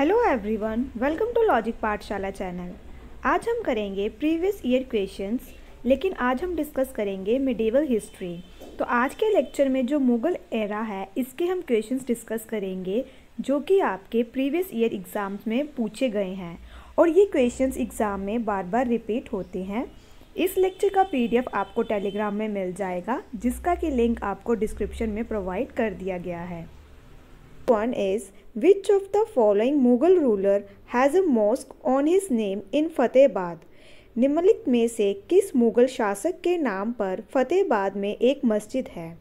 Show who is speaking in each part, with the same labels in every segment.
Speaker 1: Hello everyone welcome to logic Pathshala channel आज हम करेंगे प्रीवियस ईयर क्वेश्चंस लेकिन आज हम डिस्कस करेंगे मिडेवल हिस्ट्री तो आज के लेक्चर में जो मुग़ल एरा है, इसके हम क्वेश्चंस डिस्कस करेंगे, जो कि आपके प्रीवियस ईयर एग्ज़ाम्स में पूछे गए हैं. और ये क्वेश्चंस एग्ज़ाम में बार बार रिपीट होते हैं. इस लेक्चर का पीडीएफ आपको टेलीग्राम में मिल जाएगा, जिसका कि लिंक आपको डिस्क्रिप्शन में प्रोवाइड कर दिया गया है. One is which of the following Mughal ruler has a mosque on his name in Fatehabad निम्नलिखित में से किस मुगल शासक के नाम पर फतेहबाद में एक मस्जिद है?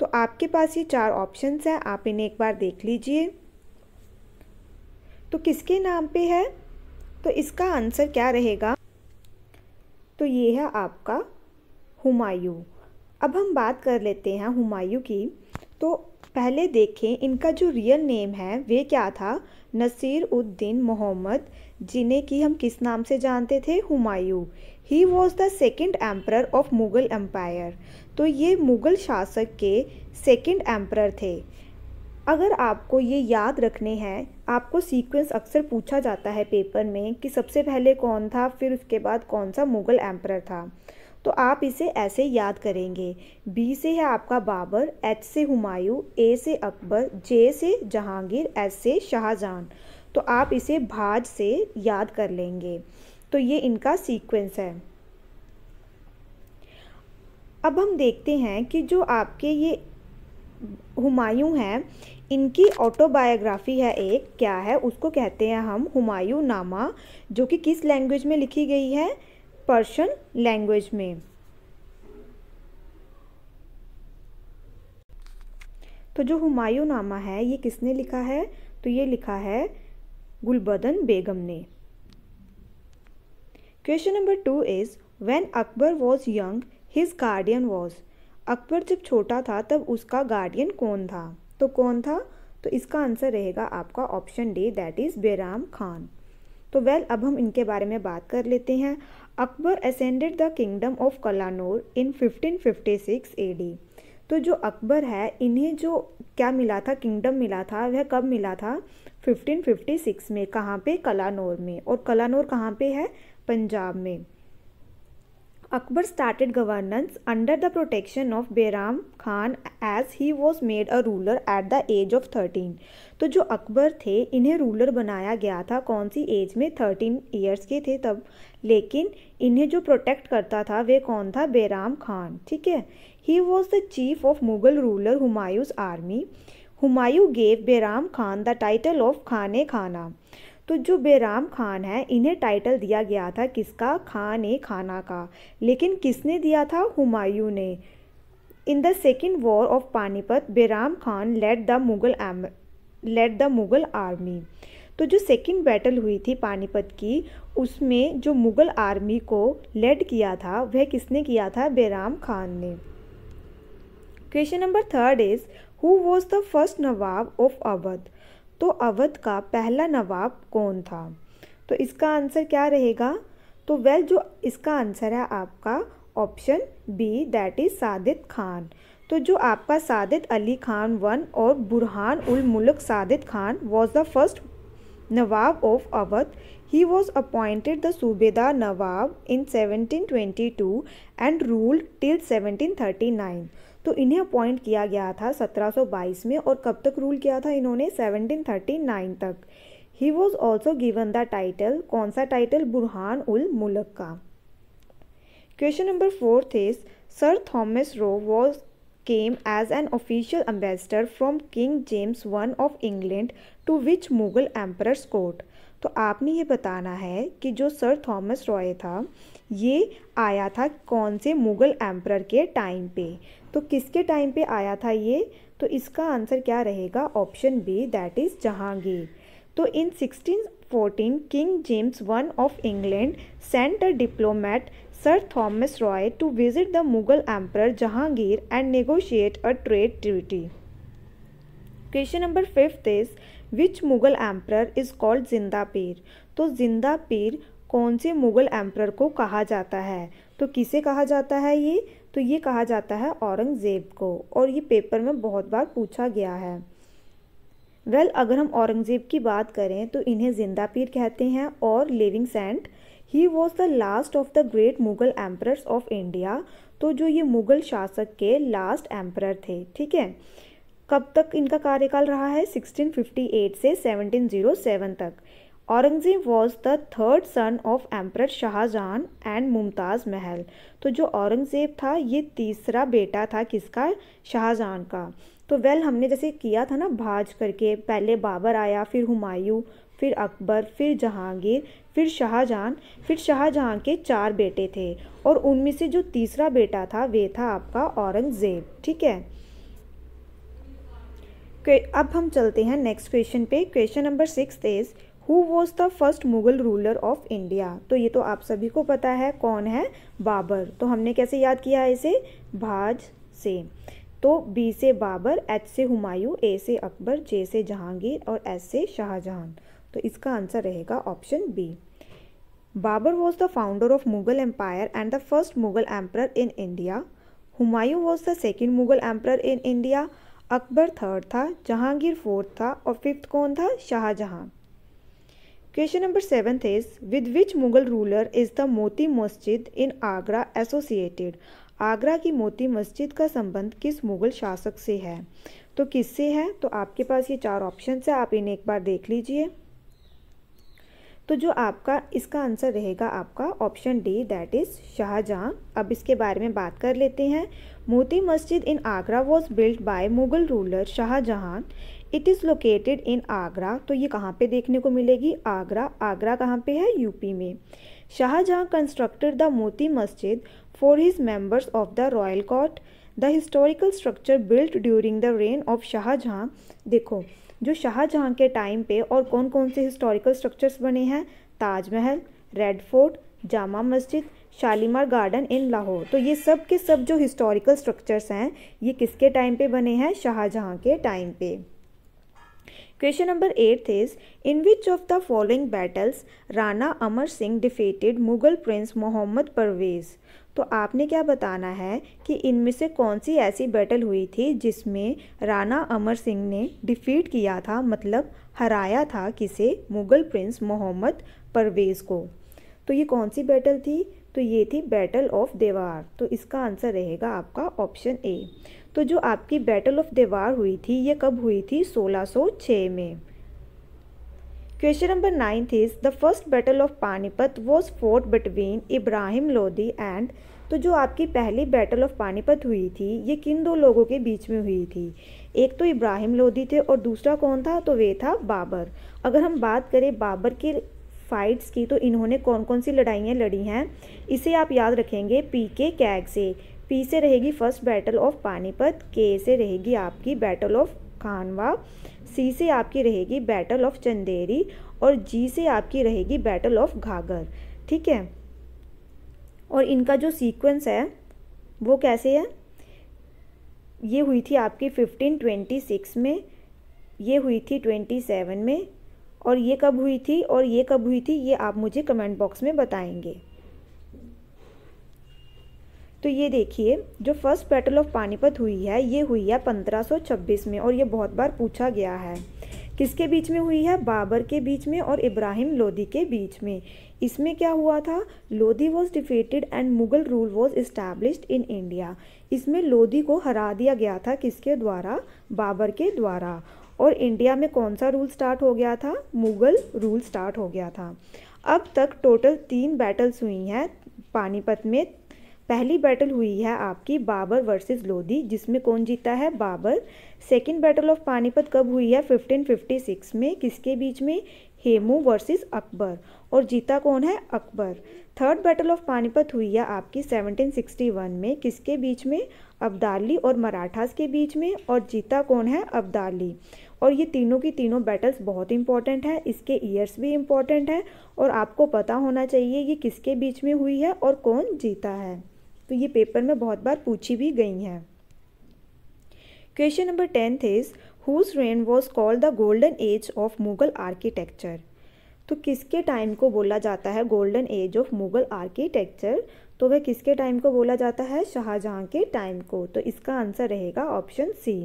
Speaker 1: तो आपके पास ये चार ऑप्शंस हैं, आप इन्हें एक बार देख लीजिए। तो किसके नाम पे है? तो इसका आंसर क्या रहेगा? तो ये है आपका हुमायूं। अब हम बात कर लेते हैं हुमायूं की। तो पहले देखें इनका जो रियल नेम है, वे क्या था? नसीर उद्दीन मोहम्मद, जिन्हें कि हम किस नाम से जानते थे? Humayun. He was the second emperor of Mughal empire तो ये मुग़ल शासक के सेकेंड एम्पर थे। अगर आपको ये याद रखने हैं, आपको सीक्वेंस अक्सर पूछा जाता है पेपर में कि सबसे पहले कौन था, फिर उसके बाद कौन सा मुग़ल एम्पर था। तो आप इसे ऐसे याद करेंगे। बी से है आपका बाबर, एच से हुमायूं, ए से अकबर, जे से जहांगीर, एस से शाहजहां। तो आप इसे भाज से याद कर लेंगे। तो ये इनका सीक्वेंस है। अब हम देखते हैं कि जो आपके ये हुमायूं हैं, इनकी ऑटोबायोग्राफी है एक, क्या है? उसको कहते हैं हम हुमायूं नामा, जो कि किस लैंग्वेज में लिखी गई है? पर्शियन लैंग्वेज में। तो जो हुमायूं नामा है, ये किसने लिखा है? तो ये लिखा है गुलबदन बेगम ने। Question number two is when Akbar was young his guardian was Akbar जब छोटा था, तब उसका गार्डियन कौन था? तो कौन था? तो इसका आंसर रहेगा आपका ऑप्शन डी दैट इज़ बेराम खान। तो वेल अब हम इनके बारे में बात कर लेते हैं। Akbar ascended the kingdom of Kalanaur in 1556 AD तो जो अकबर है, इन्हें जो क्या मिला था? किंगडम मिला था। वह कब मिला था? 1556 में। कहाँ पे? कलानौर में। और कलानौर कहाँ पे है? पंजाब में। Akbar started governance under the protection of Behram Khan as he was made a ruler at the age of 13. तो जो अकबर थे, इन्हें रूलर बनाया गया था। कौन सी एज में? 13 ईयर्स के थे तब। लेकिन इन्हें जो प्रोटेक्ट करता था, वे कौन था? बेराम खान, ठीक है? He was the chief of Mughal ruler Humayun's army Humayun gave Bairam Khan the title of खाने खाना तो जो बेराम खान है, इन्हें टाइटल दिया गया था किसका? खान खाना का। लेकिन किसने दिया था? हुमायूं ने। In the second war of Panipat Bairam Khan led the Mughal led the Mughal army तो जो सेकेंड बैटल हुई थी पानीपत की उसमें जो मुगल आर्मी को लेड किया था, वह किसने किया था? बेराम खान ने। Question number third is who was the first nawab of Awadh तो अवध का पहला नवाब कौन था? तो इसका आंसर क्या रहेगा? तो वेल जो इसका आंसर है आपका option B that is Saadat Khan तो जो आपका सादित अली खान वन और Burhan ul Mulk Saadat Khan was the first nawab of Awadh he was appointed the subedar nawab in 1722 and ruled till 1739 तो इन्हें अपॉइंट किया गया था 1722 में और कब तक रूल किया था इन्होंने? 1739 तक। He was also given the title कौन सा टाइटल बुरहान उल मुल्क का। Question number fourth is sir Thomas Roe was came as an official ambassador from King James one of England to which Mughal emperor's court तो आपने ये बताना है कि जो सर थॉमस रॉय था, ये आया था कौन से मुग़ल एम्प्रर के टाइम पे? तो किसके टाइम पे आया था ये? तो इसका आंसर क्या रहेगा? Option B that is Jahangir. तो in 1614 King James one of England sent a diplomat Sir Thomas Roe to visit the Mughal emperor Jahangir and negotiate a trade treaty question number fifth is which Mughal emperor is called Zinda Pir तो ज़िंदा पीर कौन से Mughal emperor को कहा जाता है? तो किसे कहा जाता है ये? तो ये कहा जाता है औरंगज़ेब को और ये पेपर में बहुत बार पूछा गया है। वेल well, अगर हम औरंगज़ेब की बात करें तो इन्हें ज़िंदा पीर कहते हैं और living saint he was the last of the great Mughal emperors of India तो जो ये मुगल शासक के लास्ट एम्प्रर थे, ठीक है? कब तक इनका कार्यकाल रहा है? 1658 से 1707 तक। Aurangzeb was the third son of emperor Shahjahan and Mumtaz Mahal. तो जो औरंगज़ेब था, ये तीसरा बेटा था किसका? शाहजहां का। तो वेल हमने जैसे किया था ना, भाज करके, पहले बाबर आया, फिर हुमायूं, फिर अकबर, फिर जहांगीर फिर शाहजहां फिर शाहजहां के चार बेटे थे और उनमें से जो तीसरा बेटा था, वे था आपका औरंगज़ेब, ठीक है? अब हम चलते हैं नेक्स्ट क्वेश्चन पे। Question number six is who was the first Mughal ruler of India तो ये तो आप सभी को पता है कौन है? बाबर। तो हमने कैसे याद किया है इसे? भाज से। तो बी से बाबर, एच से हुमायूं, ए से अकबर, जे से जहांगीर और एस से शाहजहां। तो इसका आंसर रहेगा option B Babar was the founder of Mughal empire and the first Mughal emperor in India Humayun was the second Mughal emperor in India Akbar third था जहांगीर फोर्थ था और फिफ्थ कौन था? Shahjahan question number seventh is with which Mughal ruler is the Moti Masjid in Agra associated Agra की मोती मस्जिद का संबंध किस मुगल शासक से है? तो किससे है? तो आपके पास ये चार ऑप्शन है, आप इन्हें एक बार देख लीजिए। तो जो आपका, इसका आंसर रहेगा आपका option D that is Shahjahan. अब इसके बारे में बात कर लेते हैं। Moti Masjid in Agra was built by Mughal ruler Shahjahan. It is located in Agra तो ये कहाँ पे देखने को मिलेगी? आगरा। आगरा कहाँ पे है? यूपी में। Shahjahan constructed the Moti Masjid for his members of the royal court the historical structure built during the reign of Shahjahan. देखो जो शाहजहाँ के टाइम पे और कौन कौन से हिस्टोरिकल स्ट्रक्चर्स बने हैं? Taj Mahal red fort Jama Masjid, Shalimar garden in Lahore. तो ये सब के सब जो हिस्टोरिकल स्ट्रक्चर्स हैं, ये किसके टाइम पे बने हैं? शाहजहाँ के टाइम पे। Question number eight is in which of the following battles Rana Amar Singh defeated Mughal prince Mohammad Parvez तो आपने क्या बताना है कि इनमें से कौन सी ऐसी बैटल हुई थी जिसमें राणा अमर सिंह ने डिफीट किया था मतलब हराया था किसे? मुग़ल प्रिंस मोहम्मद परवेज़ को। तो ये कौन सी बैटल थी? तो ये थी बैटल ऑफ़ देवार तो इसका आंसर रहेगा आपका ऑप्शन ए तो जो आपकी बैटल ऑफ़ देवार हुई थी, ये कब हुई थी? 1606 में। Question number ninth is the first battle of Panipat was fought between Ibrahim Lodhi and तो जो आपकी पहली बैटल ऑफ़ पानीपत हुई थी, ये किन दो लोगों के बीच में हुई थी? एक तो इब्राहिम लोधी थे और दूसरा कौन था? तो वे था बाबर अगर हम बात करें बाबर के फाइट्स की तो इन्होंने कौन कौन सी लड़ाइयाँ लड़ी हैं? इसे आप याद रखेंगे पी के कैग से। पी से रहेगी फ़र्स्ट बैटल ऑफ़ पानीपत, के से रहेगी आपकी बैटल ऑफ़ खानवा सी से आपकी रहेगी बैटल ऑफ़ चंदेरी और जी से आपकी रहेगी बैटल ऑफ़ घाघर। ठीक है? और इनका जो सीक्वेंस है, वो कैसे है? ये हुई थी आपकी 1526 में, ये हुई थी 27 में और ये कब हुई थी और ये कब हुई थी, ये आप मुझे कमेंट बॉक्स में बताएँगे। तो ये देखिए, जो फ़र्स्ट बैटल ऑफ़ पानीपत हुई है, ये हुई है 1526 में और ये बहुत बार पूछा गया है। किसके बीच में हुई है? बाबर के बीच में और इब्राहिम लोधी के बीच में। इसमें क्या हुआ था? Lodhi was defeated and Mughal rule was established in India इसमें लोधी को हरा दिया गया था किसके द्वारा? बाबर के द्वारा। और इंडिया में कौन सा रूल स्टार्ट हो गया था? मुगल रूल स्टार्ट हो गया था। अब तक टोटल तीन बैटल्स हुई हैं पानीपत में। पहली बैटल हुई है आपकी बाबर वर्सेस लोधी, जिसमें कौन जीता है Babur? Second battle of Panipat कब हुई है? 1556 में। किसके बीच में? हेमू वर्सेस अकबर। और जीता कौन है? Akbar. Third battle of Panipat हुई है आपकी 1761 में। किसके बीच में? अब्दाली और मराठास के बीच में। और जीता कौन है? अब्दाली। और ये तीनों की तीनों बैटल्स बहुत इंपॉर्टेंट है। इसके ईयर्स भी इंपॉर्टेंट है। और आपको पता होना चाहिए ये किसके बीच में हुई है और कौन जीता है। तो ये पेपर में बहुत बार पूछी भी गई हैं। Question number tenth is whose reign was called the golden age of Mughal architecture तो किसके टाइम को बोला जाता है golden age of Mughal architecture तो वह किसके टाइम को बोला जाता है? शाहजहां के टाइम को। तो इसका आंसर रहेगा ऑप्शन सी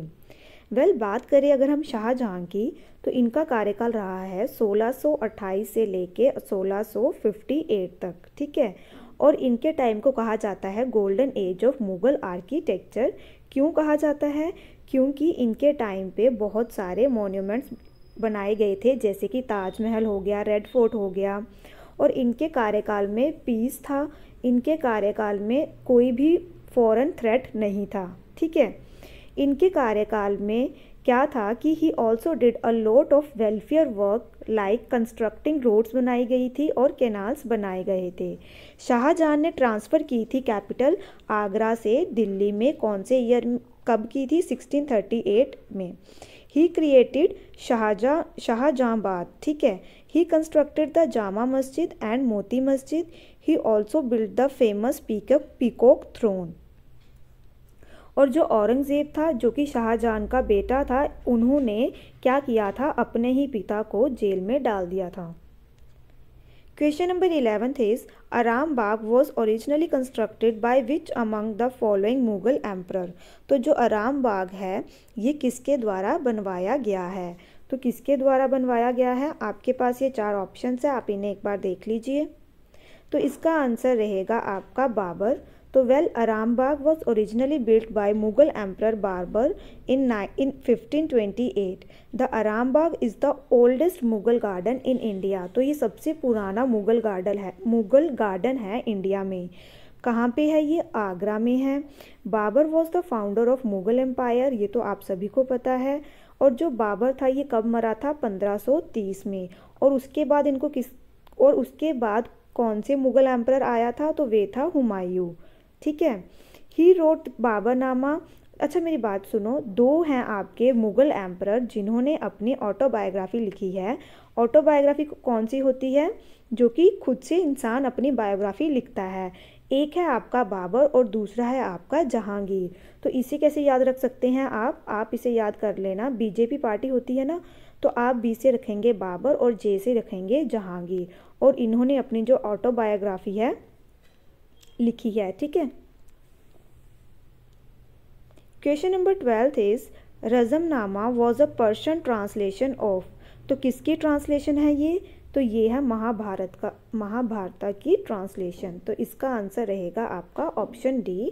Speaker 1: वेल बात करें अगर हम शाहजहां की तो इनका कार्यकाल रहा है 1628 से लेके 1658 तक, ठीक है? और इनके टाइम को कहा जाता है golden age of Mughal architecture क्यों कहा जाता है? क्योंकि इनके टाइम पे बहुत सारे मोन्यूमेंट्स बनाए गए थे, जैसे कि ताजमहल हो गया रेड फोर्ट हो गया, और इनके कार्यकाल में पीस था। इनके कार्यकाल में कोई भी फॉरेन थ्रेट नहीं था, ठीक है? इनके कार्यकाल में क्या था कि he also did a lot of welfare work like constructing roads बनाई गई थी और कैनाल्स बनाए गए थे। शाहजहां ने ट्रांसफ़र की थी कैपिटल आगरा से दिल्ली में। कौन से ईयर कब की थी? 1638 में। ही क्रिएटेड शाहजहाँ शाहजहाँबाद, ठीक है? ही constructed the Jama Masjid and Moti Masjid. He also build the famous pickup peacock throne और जो औरंगज़ेब था, जो कि शाहजहां का बेटा था, उन्होंने क्या किया था? अपने ही पिता को जेल में डाल दिया था। Question number eleventh is, Aram Bagh was originally constructed by which among the following Mughal emperor तो जो आराम बाग है, ये किसके द्वारा बनवाया गया है? तो किसके द्वारा बनवाया गया है? आपके पास ये चार ऑप्शन है, आप इन्हें एक बार देख लीजिए। तो इसका आंसर रहेगा आपका बाबर। तो well Arambagh was originally built by Mughal emperor Babur in in 1528 the Arambagh is the oldest Mughal garden in India तो ये सबसे पुराना मुगल गार्डन है मुगल गार्डन है इंडिया में। कहाँ पे है ये? आगरा में है। Babur was the founder of Mughal empire ये तो आप सभी को पता है। और जो बाबर था, ये कब मरा था? 1530 में। और उसके बाद इनको किस, और उसके बाद कौन से मुगल एम्पर आया था तो वे था हुमायूं। ठीक है? He wrote Baburnama. अच्छा मेरी बात सुनो। दो हैं आपके मुग़ल एम्पर जिन्होंने अपनी ऑटोबायोग्राफी लिखी है। ऑटोबायोग्राफी कौन सी होती है? जो कि खुद से इंसान अपनी बायोग्राफी लिखता है। एक है आपका बाबर और दूसरा है आपका जहांगीर। तो इसे कैसे याद रख सकते हैं आप? आप इसे याद कर लेना। बीजेपी पार्टी होती है ना? तो आप बी से रखेंगे बाबर और जे से रखेंगे जहांगीर। और इन्होंने अपनी जो ऑटोबायोग्राफी है, लिखी है, ठीक है? Question number twelfth is Razmnama was a Persian translation of तो किसकी ट्रांसलेशन है ये? तो ये है महाभारत का, महाभारत की ट्रांसलेशन तो इसका आंसर रहेगा आपका ऑप्शन डी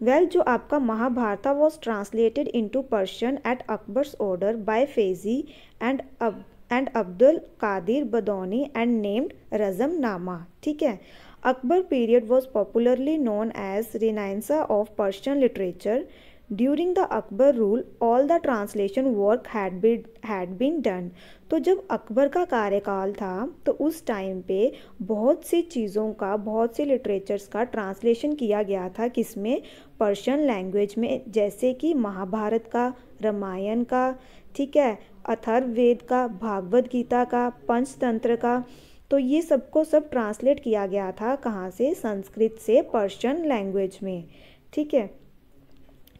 Speaker 1: वेल जो आपका Mahabharata was translated into Persian at Akbar's order by Faizi and अब and Abdul Qadir Badauni and named Razmnama ठीक है? Akbar period was popularly known as renaissance of Persian literature during the Akbar rule all the translation work had been done तो जब अकबर का कार्यकाल था तो उस टाइम पे बहुत सी चीज़ों का, बहुत से लिटरेचर्स का ट्रांसलेशन किया गया था किसमें? पर्शियन लैंग्वेज में, जैसे कि महाभारत का, रामायण का, ठीक है? अथर्ववेद का, भागवत गीता का, पंचतंत्र का तो ये सबको सब ट्रांसलेट किया गया था कहाँ से? संस्कृत से पर्शियन लैंग्वेज में। ठीक है?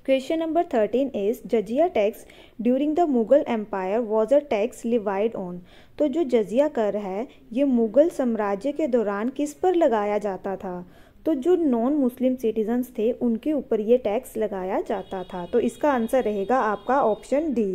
Speaker 1: Question number thirteen is jizya tax during the Mughal empire was a tax levied on तो जो जजिया कर है, ये मुगल साम्राज्य के दौरान किस पर लगाया जाता था? तो जो नॉन मुस्लिम सिटीजन्स थे, उनके ऊपर ये टैक्स लगाया जाता था। तो इसका आंसर रहेगा आपका option D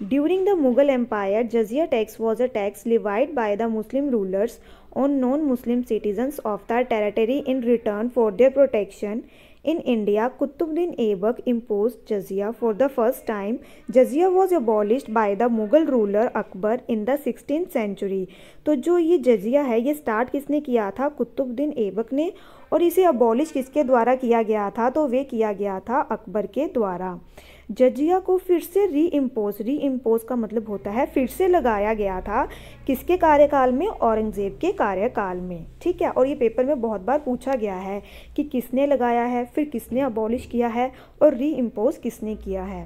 Speaker 1: during the Mughal empire jizya tax was a tax levied by the Muslim rulers on non Muslim citizens of the territory in return for their protection in India Qutbuddin Aibak impose jizya for the first time jizya was abolished by the Mughal ruler Akbar in the sixteen century तो जो ये जजिया है, ये start किसने किया था? कुतुबुद्दीन एबक ने। और इसे अबॉलिश किसके द्वारा किया गया था? तो वे किया गया था अकबर के द्वारा। जजिया को फिर से री इम्पोज री इम्पोज का मतलब होता है फिर से लगाया गया था किसके कार्यकाल में? औरंगज़ेब के कार्यकाल में। ठीक है? और ये पेपर में बहुत बार पूछा गया है कि किसने लगाया है, फिर किसने अबॉलिश किया है और री इम्पोज किसने किया है।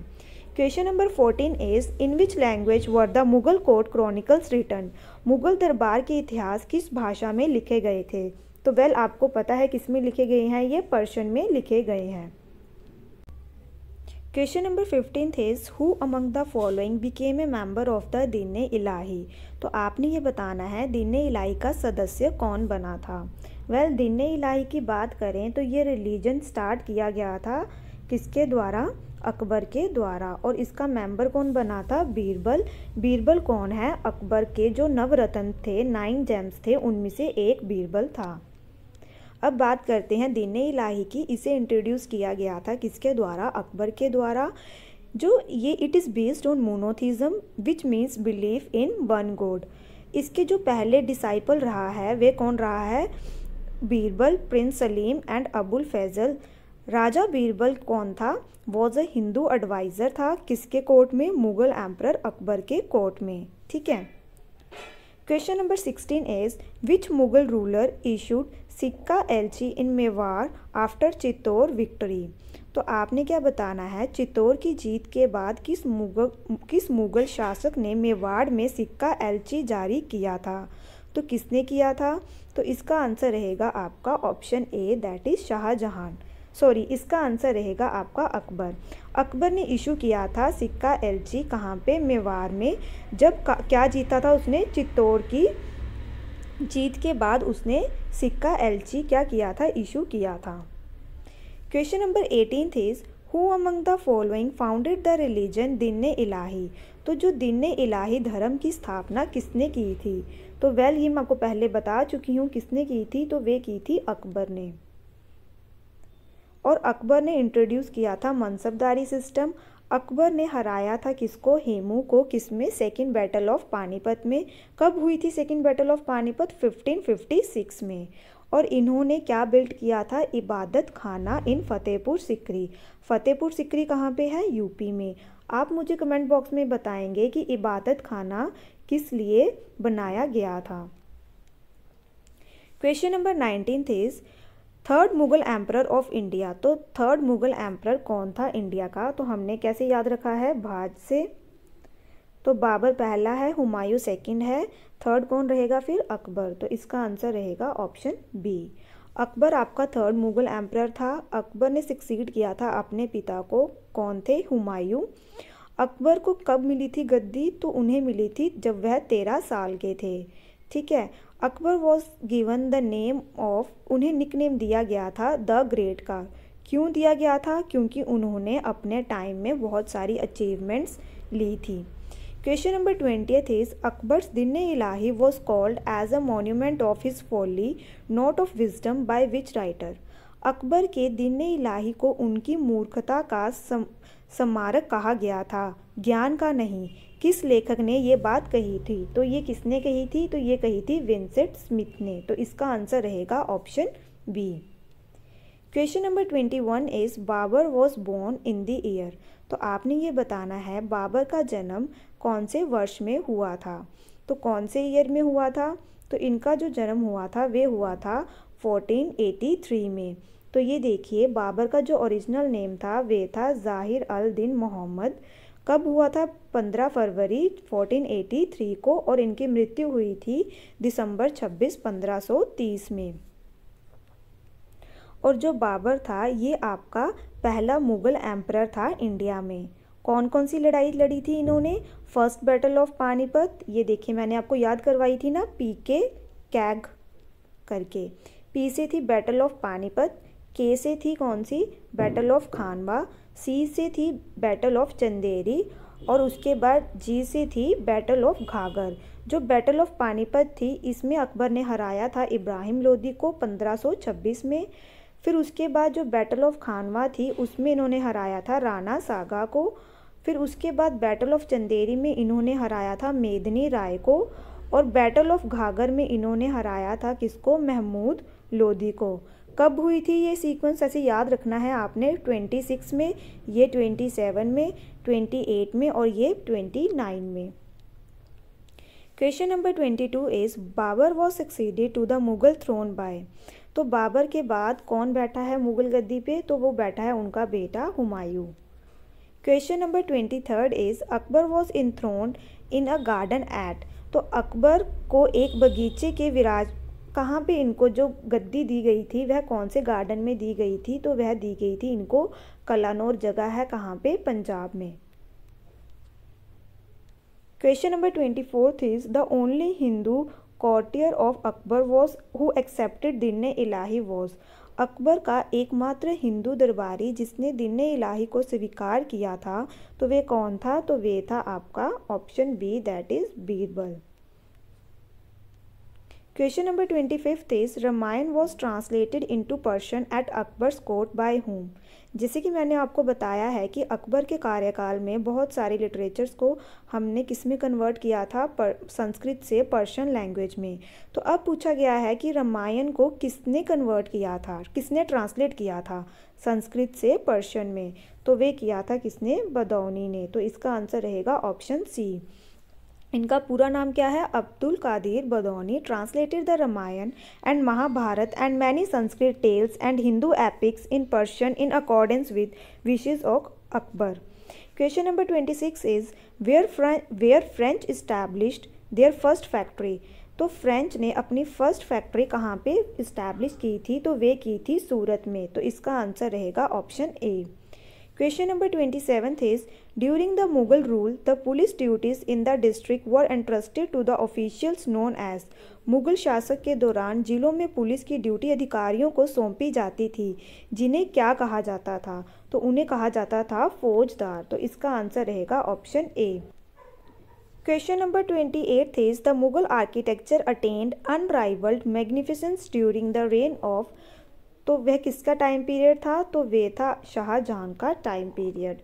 Speaker 1: Question number fourteen is in which language were the Mughal court chronicles written Mughal दरबार के इतिहास किस भाषा में लिखे गए थे? तो वेल आपको पता है किसमें लिखे गए हैं? ये पर्शियन में लिखे गए हैं। Question number fifteen is who among the following became a member of the Din Ilahi तो आपने ये बताना है दिन इलाही का सदस्य कौन बना था? वेल well, दिन इलाही की बात करें तो ये रिलीजन स्टार्ट किया गया था किसके द्वारा? अकबर के द्वारा। और इसका मेंबर कौन बना था? बीरबल। बीरबल कौन है? अकबर के जो नवरत्न थे नाइन जेम्स थे उनमें से एक बीरबल था। अब बात करते हैं दीन इलाही की। इसे इंट्रोड्यूस किया गया था किसके द्वारा? अकबर के द्वारा, जो ये it is based on monotheism which means believe in one God इसके जो पहले डिसाइपल रहा है, वे कौन रहा है? Birbal prince Salim and Abul Faizal. राजा बीरबल कौन था? वॉज़ अ हिंदू एडवाइज़र था। किसके कोर्ट में? मुगल एम्पर अकबर के कोर्ट में। ठीक है? Question number sixteen is which Mughal ruler issued Sikka Elchi in Mewar after Chittor, victory. तो आपने क्या बताना है, चित्तौर की जीत के बाद किस मुगल किस मुगल शासक ने मेवाड़ में सिक्का एलची जारी किया था? तो किसने किया था? तो इसका आंसर रहेगा आपका option A, that is Shahjahan. Sorry, इसका आंसर रहेगा आपका अकबर। अकबर ने इशू किया था सिक्का एलची कहाँ पे? मेवाड़ में। जब क्या जीता था उसने? चित्तौड़ की जीत के बाद उसने सिक्का, एलची, क्या किया था? इशू किया था। Question number eighteen is who among the following founded the religion Din Ilahi तो जो दिन इलाही धर्म की स्थापना किसने की थी? तो वेल ये मैं आपको पहले बता चुकी हूँ किसने की थी तो वे की थी अकबर ने। और अकबर ने इंट्रोड्यूस किया था मनसबदारी सिस्टम अकबर ने हराया था किसको? हेमू को। किसमें? सेकेंड बैटल ऑफ़ पानीपत में। कब हुई थी सेकेंड बैटल ऑफ़ पानीपत? 1556 में। और इन्होंने क्या बिल्ड किया था? इबादत खाना इन फ़तेहपुर सिकरी। फ़तेहपुर सिकरी कहाँ पे है? यूपी में। आप मुझे कमेंट बॉक्स में बताएँगे कि इबादत खाना किस लिए बनाया गया था। Question number nineteen is third Mughal emperor of India. तो थर्ड मुगल एम्पर कौन था इंडिया का? तो हमने कैसे याद रखा है? भाज से। तो बाबर पहला है, हुमायूं सेकंड है। थर्ड कौन रहेगा फिर? अकबर। तो इसका आंसर रहेगा ऑप्शन बी। अकबर आपका थर्ड मुगल एम्पर था। अकबर ने सक्सीड किया था अपने पिता को। कौन थे? हुमायूं। अकबर को कब मिली थी गद्दी? तो उन्हें मिली थी जब वह तेरह साल के थे। ठीक है? Akbar was given the name of उन्हें निक नेम दिया गया था द ग्रेट का क्यों दिया गया था? क्योंकि उन्होंने अपने टाइम में बहुत सारी अचीवमेंट्स ली थी। Question number 20th is Akbar's Dinne Ilahi was called as a monument of his folly, not of wisdom by which writer Akbar के दिन इलाही को उनकी मूर्खता का सम, स्मारक कहा गया था। ज्ञान का नहीं किस लेखक ने ये बात कही थी? तो ये किसने कही थी? तो ये कही थी विंसेंट स्मिथ ने। तो इसका आंसर रहेगा option B. Question number twenty one is Babur was born in the year तो आपने ये बताना है, बाबर का जन्म कौन से वर्ष में हुआ था? तो कौन से ईयर में हुआ था? तो इनका जो जन्म हुआ था, वे हुआ था 1483 में। तो ये देखिए, बाबर का जो ओरिजिनल नेम था, वे था ज़ाहिर अल दिन मोहम्मद। कब हुआ था? 15 फरवरी 1483 को और इनकी मृत्यु हुई थी दिसंबर 26 1530 में। और जो बाबर था, ये आपका पहला मुग़ल एम्पर था इंडिया में। कौन कौन सी लड़ाई लड़ी थी इन्होंने? फ़र्स्ट बैटल ऑफ़ पानीपत, ये देखिए मैंने आपको याद करवाई थी ना, पी के कैग करके। पी से थी बैटल ऑफ़ पानीपत के से थी कौन सी? बैटल ऑफ़ खानवा सी से थी बैटल ऑफ़ चंदेरी और उसके बाद जी से थी बैटल ऑफ़ घाघर जो बैटल ऑफ़ पानीपत थी, इसमें अकबर ने हराया था इब्राहिम लोदी को 1526 में। फिर उसके बाद जो बैटल ऑफ़ खानवा थी, उसमें इन्होंने हराया था राणा सागा को। फिर उसके बाद बैटल ऑफ़ चंदेरी में इन्होंने हराया था मेदनी राय को। और बैटल ऑफ़ घाघर में इन्होंने हराया था किसको? महमूद लोधी को। कब हुई थी ये सीक्वेंस ऐसे याद रखना है आपने? 26 में, ये 27 में 28 में और ये 29 में। Question number 22 is Babur was succeeded to the Mughal throne by तो बाबर के बाद कौन बैठा है मुगल गद्दी पे? तो वो बैठा है उनका बेटा Humayun. Question number twenty third is Akbar was in throne in a garden at तो अकबर को एक बगीचे के विराज कहाँ पे इनको जो गद्दी दी गई थी, वह कौन से गार्डन में दी गई थी तो वह दी गई थी इनको कलानौर जगह है कहाँ पे? पंजाब में। Question number twenty fourth is the only Hindu courtier of Akbar was who accepted Dinne Ilahi was. Akbar का एकमात्र हिंदू दरबारी जिसने दिन इलाही को स्वीकार किया था तो वे कौन था? तो वे था आपका option B that is Birbal. Question number twenty fifth is Ramayana was translated into Persian at Akbar's court by whom जैसे कि मैंने आपको बताया है कि अकबर के कार्यकाल में बहुत सारे लिटरेचर्स को हमने किसमें कन्वर्ट किया था? पर, संस्कृत से पर्शियन लैंग्वेज में। तो अब पूछा गया है कि रामायण को किसने कन्वर्ट किया था? किसने ट्रांसलेट किया था संस्कृत से पर्शियन में? तो वे किया था किसने? बदौनी ने। तो इसका आंसर रहेगा ऑप्शन सी इनका पूरा नाम क्या है? Abdul Qadir Badauni translated the Ramayana and Mahabharata and many Sanskrit tales and Hindu epics in Persian in accordance with wishes of Akbar question number twenty six is where where French established their first factory तो French ने अपनी first factory कहाँ पे establish की थी? तो वे की थी सूरत में। तो इसका आंसर रहेगा option A Question number 27th is During the Mughal rule, the police duties in the district were entrusted to the officials known as Mughal शासक के दौरान जिलों में पुलिस की ड्यूटी अधिकारियों को सौंपी जाती थी जिन्हें क्या कहा जाता था? तो उन्हें कहा जाता था फौजदार। तो इसका आंसर रहेगा option A number twenty eight is the Mughal architecture attained unrivalled magnificence during the reign of तो वह किसका टाइम पीरियड था? तो वे था शाहजहां का time period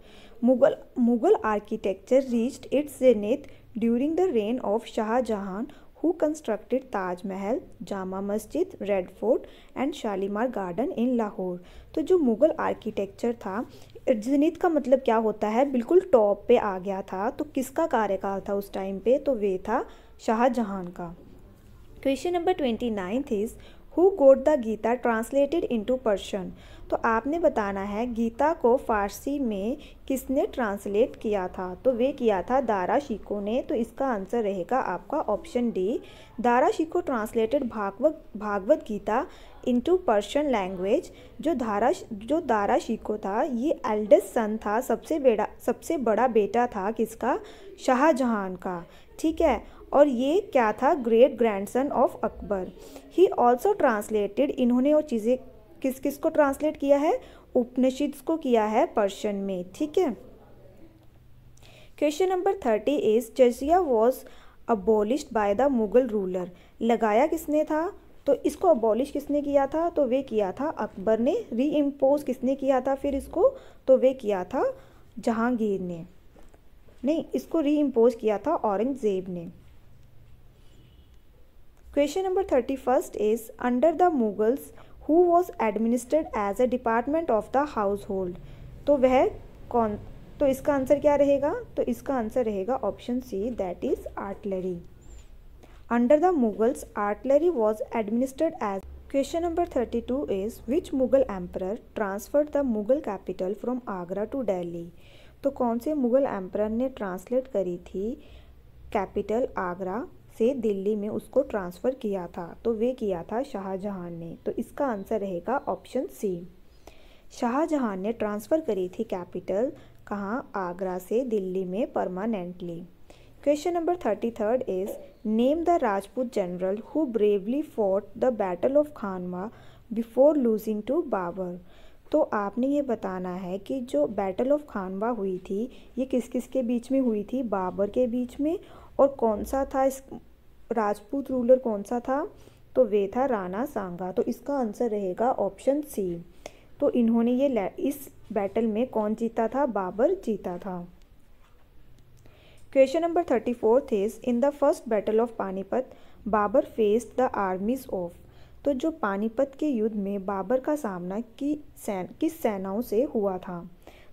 Speaker 1: Mughal Mughal architecture reached its zenith during the reign of Shahjahan who constructed Tajmahal, Jama Masjid red fort and Shalimar garden in Lahore. तो जो मुगल आर्किटेक्चर था जनित का मतलब क्या होता है? बिल्कुल टॉप पे आ गया था. तो किसका कार्यकाल था उस टाइम पे? तो वे था शाहजहां का. Question number twenty ninth is who got the Gita translated into Persian तो आपने बताना है, गीता को फारसी में किसने ट्रांसलेट किया था? तो वे किया था दारा शिको ने। तो इसका आंसर रहेगा आपका option D Dara Shikoh translated Bhagavad Bhagavad Gita into Persian language जो धारा जो दारा शिको था, ये एल्डेस्ट सन था, सबसे बेड़ा, सबसे बड़ा बेटा था किसका? शाहजहां का। ठीक है? और ये क्या था? Great grandson of Akbar he also translated इन्होंने वो चीज़ें किस किस को ट्रांसलेट किया है? उपनिषद को किया है पर्शियन में, ठीक है? Question number thirty is jizya was abolished by the Mughal ruler लगाया किसने था? तो इसको अबॉलिश किसने किया था? तो वे किया था अकबर ने। री इम्पोज किसने किया था फिर इसको? तो वे किया था जहांगीर ने। नहीं, इसको री इम्पोज किया था औरंगज़ेब ने। Question number 31st is Under the Mughals, who was administered as a department of the household? तो वह कौन तो इसका आंसर क्या रहेगा? तो इसका आंसर रहेगा option C that is artillery under the Mughals artillery was administered as question number thirty two is which Mughal emperor transferred the Mughal capital from Agra to Delhi तो कौन से मुगल एम्पर ने translate करी थी capital Agra से दिल्ली में उसको transfer किया था तो वे किया था शाहजहां ने। तो इसका आंसर रहेगा ऑप्शन सी। शाहजहां ने ट्रांसफ़र करी थी कैपिटल कहाँ? आगरा से, दिल्ली में permanently question number thirty third is name the Rajput general who bravely fought the battle of Khanwa before losing to Babur तो आपने ये बताना है कि जो बैटल ऑफ़ खानवा हुई थी, ये किस किस के बीच में हुई थी? बाबर के बीच में? और कौन सा था इस राजपूत रूलर कौन सा था? तो वे था राणा सांगा। तो इसका आंसर रहेगा ऑप्शन सी तो इन्होंने ये इस बैटल में कौन जीता था? बाबर जीता था। Question number thirty fourth is in the first battle of Panipat Babur faced the armies of तो जो पानीपत के युद्ध में बाबर का सामना की सैन, किस सेनाओं से हुआ था?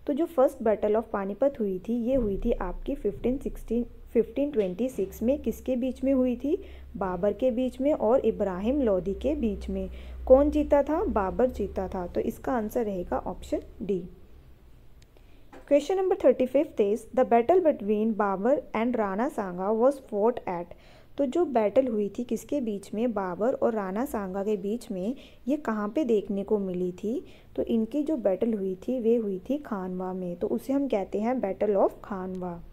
Speaker 1: तो जो फ़र्स्ट बैटल ऑफ़ पानीपत हुई थी, ये हुई थी आपकी फिफ्टीन सिक्सटीन 1526 में किसके बीच में हुई थी? बाबर के बीच में और इब्राहिम लोदी के बीच में। कौन जीता था? बाबर जीता था। तो इसका आंसर रहेगा option D. Question number thirty fifth is the battle between Babur and Rana Sanga was fought at तो जो बैटल हुई थी, किसके बीच में? बाबर और राणा सांगा के बीच में। ये कहाँ पे देखने को मिली थी? तो इनकी जो बैटल हुई थी, वे हुई थी खानवा में। तो उसे हम कहते हैं बैटल ऑफ़ खानवा।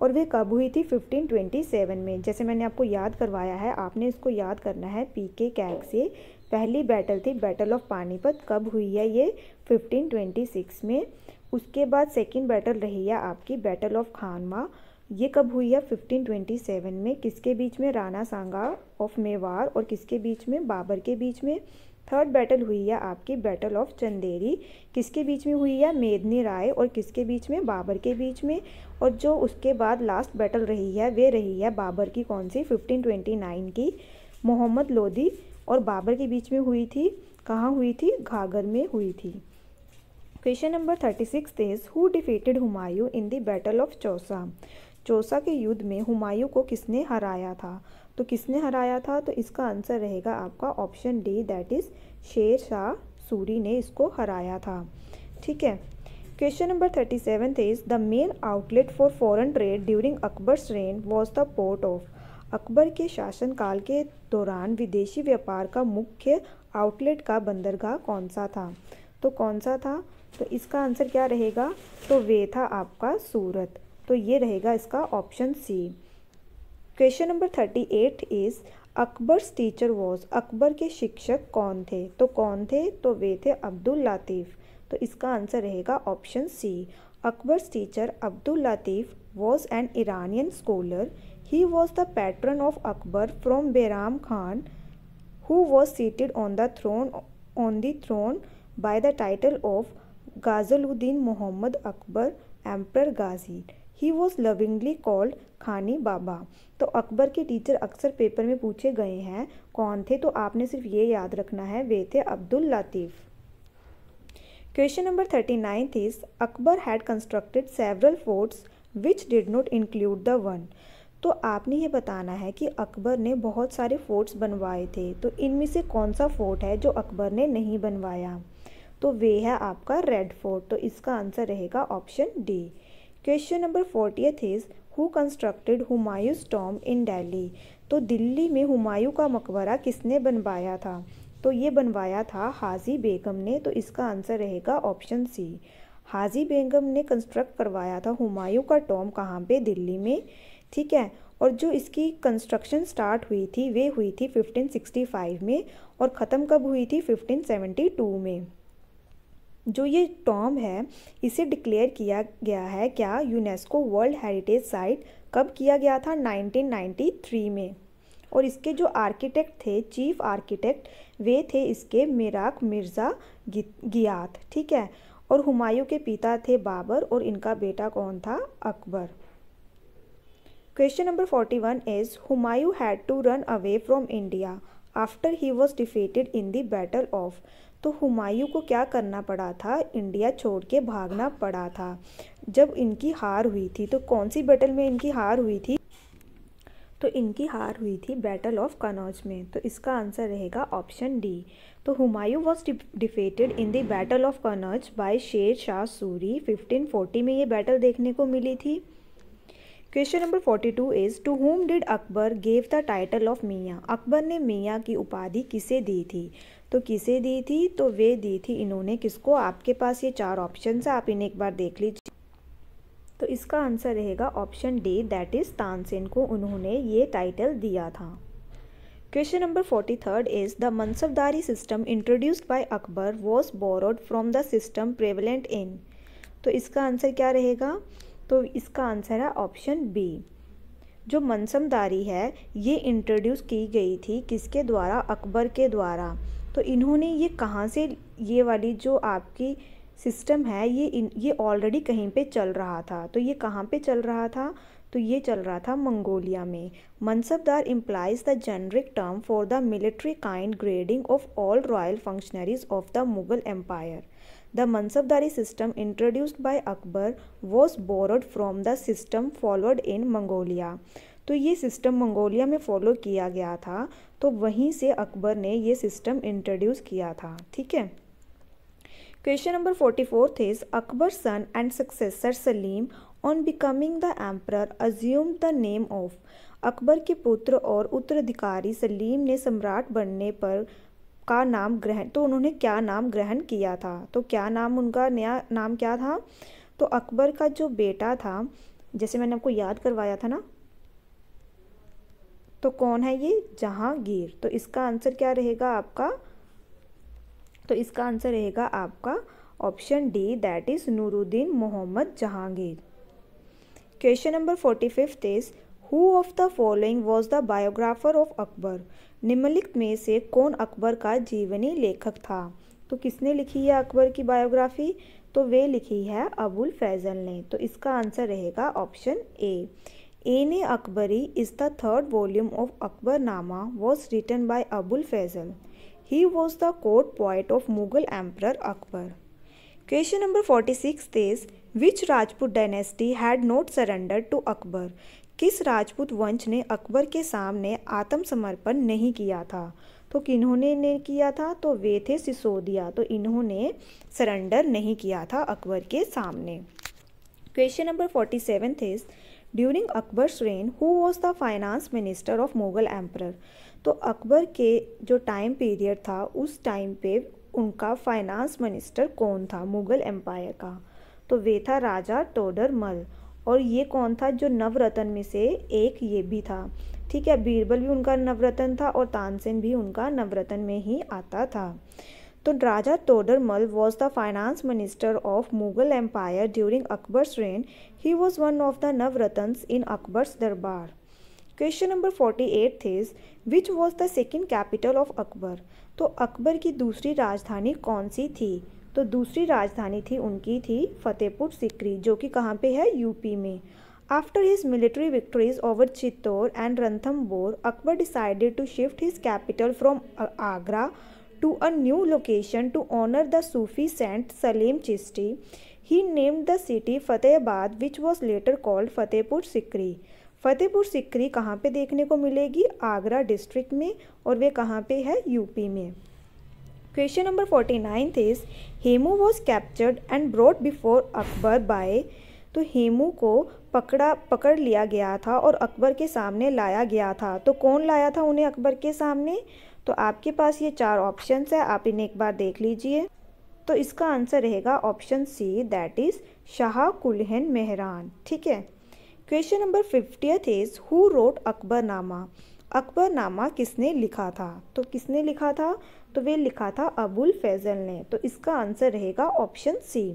Speaker 1: और वह कब हुई थी? 1527 में। जैसे मैंने आपको याद करवाया है, आपने इसको याद करना है पी के कैग से। पहली बैटल थी बैटल ऑफ़ पानीपत कब हुई है ये? 1526 में। उसके बाद सेकंड बैटल रही है आपकी बैटल ऑफ़ खानवा ये कब हुई है? 1527 में। किसके बीच में? राणा सांगा ऑफ़ मेवाड़ और किसके बीच में? बाबर के बीच में। थर्ड बैटल हुई है आपकी बैटल ऑफ़ चंदेरी? किसके बीच में हुई है मेदनी राय? और किसके बीच में? बाबर के बीच में। और जो उसके बाद लास्ट बैटल रही है, वे रही है बाबर की कौन सी? 1529 की। मोहम्मद लोधी। और बाबर के बीच में हुई थी, कहाँ हुई थी? घाघर में हुई थी। Question number thirty six is who defeated Humayun in the battle of Chausa? Chausa के युद्ध में हुमायूं को किसने हराया था? तो किसने हराया था? तो इसका आंसर रहेगा आपका ऑप्शन डी दैट इज़ शेर शाह सूरी ने इसको हराया था। ठीक है? Question number thirty seven is the main outlet for foreign trade during Akbar's reign was the port of Akbar के शासनकाल के दौरान विदेशी व्यापार का मुख्य आउटलेट का बंदरगाह कौन सा था? तो कौन सा था? तो इसका आंसर क्या रहेगा? तो वे था आपका सूरत। तो ये रहेगा इसका option C question number thirty eight is Akbar's teacher was Akbar के शिक्षक कौन थे? तो कौन थे? तो वे थे अब्दुल लातीफ़। तो इसका आंसर रहेगा option C Akbar's teacher Abdul Latif was an Iranian scholar he was the patron of Akbar from Bairam Khan who was seated on the throne on the throne by the title of Ghazaluddin Mohammad Akbar emperor Ghazi he was lovingly called Khani Baba तो अकबर के teacher अक्सर paper में पूछे गए हैं, कौन थे? तो आपने सिर्फ़ ये याद रखना है, वे थे Abdul Latif. Question number thirty ninth is Akbar had constructed several forts which did not include the one तो आपने ये बताना है कि अकबर ने बहुत सारे फोर्ट्स बनवाए थे। तो इनमें से कौन सा फोर्ट है जो अकबर ने नहीं बनवाया? तो वे है आपका रेड फोर्ट तो इसका आंसर रहेगा option D question number fortieth is who constructed Humayun's tomb in Delhi तो दिल्ली में हुमायूं का मकबरा किसने बनवाया था? तो ये बनवाया था हाजी बेगम ने तो इसका आंसर रहेगा ऑप्शन सी हाजी बेगम ने कंस्ट्रक्ट करवाया था हुमायूं का टॉम कहाँ पे? दिल्ली में। ठीक है? और जो इसकी कंस्ट्रक्शन स्टार्ट हुई थी, वे हुई थी 1565 में और ख़त्म कब हुई थी? 1572 में। जो ये टॉम है, इसे डिक्लेयर किया गया है, क्या यूनेस्को वर्ल्ड हेरिटेज साइट कब किया गया था? 1993 में। और इसके जो आर्किटेक्ट थे चीफ आर्किटेक्ट वे थे इसके मिराक मिर्ज़ा गियात ठीक है? और हुमायूं के पिता थे बाबर और इनका बेटा कौन था? Akbar. Question number forty one is Humayun had to run away from India after he was defeated in the battle of तो हुमायूं को क्या करना पड़ा था? इंडिया छोड़ के भागना पड़ा था। जब इनकी हार हुई थी तो कौन सी बैटल में इनकी हार हुई थी? तो इनकी हार हुई थी बैटल ऑफ़ कनौज में। तो इसका आंसर रहेगा ऑप्शन डी तो Humayun was defeated in the battle of Kannauj by Sher Shah Suri 1540 में ये बैटल देखने को मिली थी। Question number forty two is to whom did Akbar gave the title of Mian Akbar ने मियाँ की उपाधि किसे दी थी? तो किसे दी थी? तो वे दी थी। इन्होंने किसको? आपके पास ये चार ऑप्शन है, आप इन्हें एक बार देख लीजिए। तो इसका आंसर रहेगा option D that is Tansen को उन्होंने ये टाइटल दिया था। Question number forty third is the Mansabdari system introduced by Akbar was borrowed from the system prevalent in तो इसका आंसर क्या रहेगा? तो इसका आंसर है ऑप्शन बी जो मनसबदारी है, ये इंट्रोड्यूस की गई थी किसके द्वारा? अकबर के द्वारा। तो इन्होंने ये कहाँ से ये वाली जो आपकी सिस्टम है, ये इन, ये ऑलरेडी कहीं पे चल रहा था। तो ये कहाँ पे चल रहा था? तो ये चल रहा था मंगोलिया में। Mansabdar implies the generic term for the military kind grading of all royal functionaries of the Mughal empire the Mansabdari system introduced by Akbar was borrowed from the system followed in Mongolia तो ये system Mongolia में follow किया गया था तो वहीं से अकबर ने ये सिस्टम इंट्रोड्यूस किया था, ठीक है? Question number forty fourth is Akbar son and successor Salim on becoming the emperor assume the name of Akbar के पुत्र और उत्तराधिकारी सलीम ने सम्राट बनने पर का नाम ग्रहण तो उन्होंने क्या नाम ग्रहण किया था? तो क्या नाम उनका, नया नाम क्या था? तो अकबर का जो बेटा था, जैसे मैंने आपको याद करवाया था ना तो कौन है ये? जहांगीर। तो इसका आंसर क्या रहेगा आपका? तो इसका आंसर रहेगा आपका option D that is Nuruddin Mohammad Jahangir question number forty fifth is who of the following was the biographer of Akbar निम्नलिखित में से कौन अकबर का जीवनी लेखक था? तो किसने लिखी है अकबर की बायोग्राफी तो वे लिखी है अबुल फैजल ने। तो इसका आंसर रहेगा option A Ain-i-Akbari is the third volume of Akbarnama was written by Abul Fazal he was the court point of Mughal emperor Akbar question number forty six is which Rajput dynasty had not surrender to Akbar किस राजपूत वंश ने अकबर के सामने आत्मसमर्पण नहीं किया था? तो किन्होंने ने किया था? तो वे थे सिसोदिया। तो इन्होंने सरेंडर नहीं किया था अकबर के सामने. Question number forty seven is during Akbar's reign who was the finance minister of Mughal emperor तो अकबर के जो टाइम पीरियड था, उस टाइम पे उनका फाइनेंस मिनिस्टर कौन था? मुगल एम्पायर का। तो वे था राजा टोडर मल। और ये कौन था जो नवरत्न में से एक ये भी था। ठीक है, बीरबल भी उनका नवरत्न था और तानसेन भी उनका नवरत्न में ही आता था। तो Raja Todarmal was the finance minister of Mughal empire during Akbar's reign he was one of the Navratna in Akbar's darbar question number forty eight is which was the second capital of Akbar तो अकबर की दूसरी राजधानी कौन सी थी? तो दूसरी राजधानी थी उनकी थी फतेहपुर सिकरी, जो कि कहाँ पे है? यूपी में। After his military victories over Chittor and Ranthambore Akbar decided to shift his capital from Agra to a new location to honour the Sufi saint Salim Chishti he named the city Fatehabad which was later called Fatehpur Sikri Fatehpur Sikri कहाँ पे देखने को मिलेगी? Agra district में और वे कहाँ पे है? यूपी में। Question number forty ninth is Hemu was captured and brought before Akbar by तो हेमू को पकड़ा, पकड़ लिया गया था और अकबर के सामने लाया गया था। तो कौन लाया था उन्हें अकबर के सामने? तो आपके पास ये चार ऑप्शंस है, आप इन्हें एक बार देख लीजिए। तो इसका आंसर रहेगा option C that is Shah Qulikhan Mahram. ठीक है? Question number fiftieth is who wrote Akbarnama? Akbarnama किसने लिखा था? तो किसने लिखा था? तो वे लिखा था अबुल फैजल ने। तो इसका आंसर रहेगा option C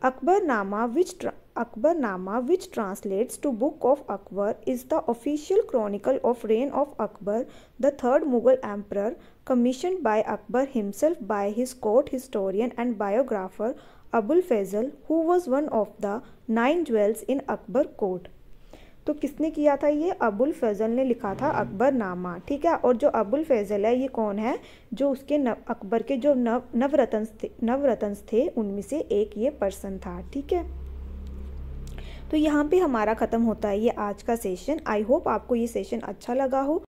Speaker 1: Akbarnama which, Akbarnama which translates to Book of Akbar is the official chronicle of reign of Akbar, the third Mughal emperor, commissioned by Akbar himself by his court historian and biographer Abul Fazl, who was one of the nine jewels in Akbar court. तो किसने किया था ये? अबुल फैज़ल ने लिखा था अकबर नामा ठीक है? और जो अबुल फैज़ल है ये कौन है? जो उसके नव अकबर के जो नव नवरत्न थे नवरत्न थे उनमें से एक ये पर्सन था ठीक है? तो यहाँ पे हमारा ख़त्म होता है ये आज का सेशन आई होप आपको ये सेशन अच्छा लगा हो।